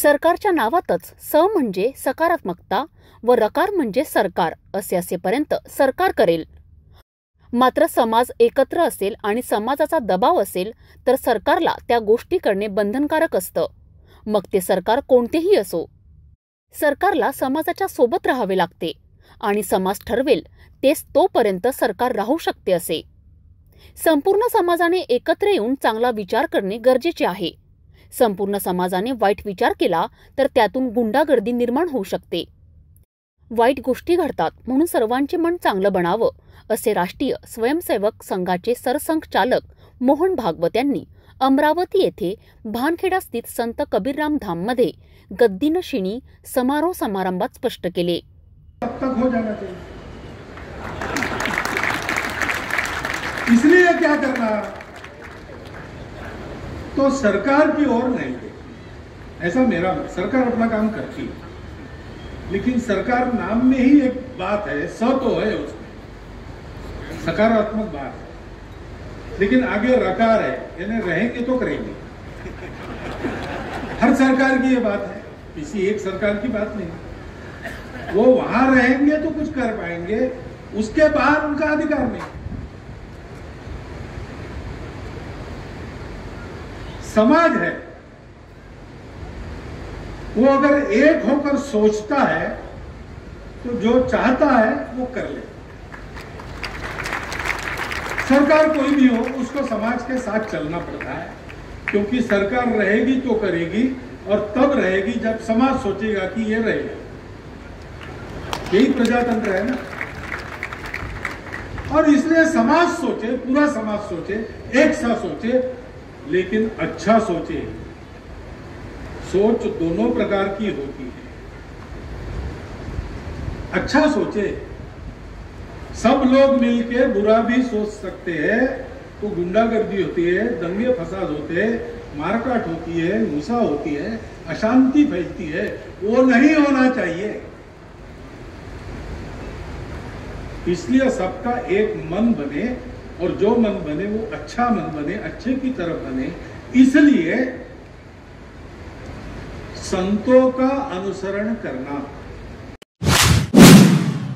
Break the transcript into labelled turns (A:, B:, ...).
A: सरकारच्या नावातच स म्हणजे सकारात्मकता व रकार म्हणजे सरकार असे असेपर्यंत सरकार करेल मात्र समाज एकत्र असेल आणि समाजाचा दबाव असेल तर सरकारला त्या गोष्टी करणे बंधनकारक असतं मग ते सरकार कोणतेही असो सरकारला समाजाच्या सोबत राहावे लागते आणि समाज ठरवेल तेच तोपर्यंत सरकार राहू शकते असे संपूर्ण समाजाने एकत्र येऊन चांगला विचार करणे गरजेचे आहे संपूर्ण समाजाने वाईट विचार केला तर त्यातून गुंडागर्दी निर्माण होऊ शकते वाईट गोष्टी घडतात म्हणून सर्वांचे मन चांगलं बनावं असे राष्ट्रीय स्वयंसेवक संघाचे सरसंघचालक मोहन भागवत यांनी अमरावती येथे भानखेडा स्थित संत कबीरराम धाममध्ये गद्दीनशिणी समारोह समारंभात स्पष्ट केले इसलिए क्या
B: करना तो सरकार की ओर नहीं देखती ऐसा मेरा सरकार अपना काम करती है लेकिन सरकार नाम में ही एक बात है स तो है उसमें सकारात्मक बात है लेकिन आगे रकार है यानी रहेंगे तो करेंगे हर सरकार की ये बात है किसी एक सरकार की बात नहीं वो वहां रहेंगे तो कुछ कर पाएंगे उसके बाहर उनका अधिकार नहीं समाज है वो अगर एक होकर सोचता है तो जो चाहता है वो कर ले सरकार कोई भी हो उसको समाज के साथ चलना पड़ता है क्योंकि सरकार रहेगी तो करेगी और तब रहेगी जब समाज सोचेगा कि ये रहेगा यही प्रजातंत्र है ना और इसलिए समाज सोचे पूरा समाज सोचे एक साथ सोचे लेकिन अच्छा सोचे सोच दोनों प्रकार की होती है अच्छा सोचे सब लोग मिलके बुरा भी सोच सकते हैं तो गुंडागर्दी होती है दंगे फसाद होते हैं मारकाट होती है हिंसा होती है अशांति फैलती है वो नहीं होना चाहिए इसलिए सबका एक मन बने और जो मन बने वो अच्छा मन बने अच्छे की तरफ बने इसलिए
A: संतों का अनुसरण करना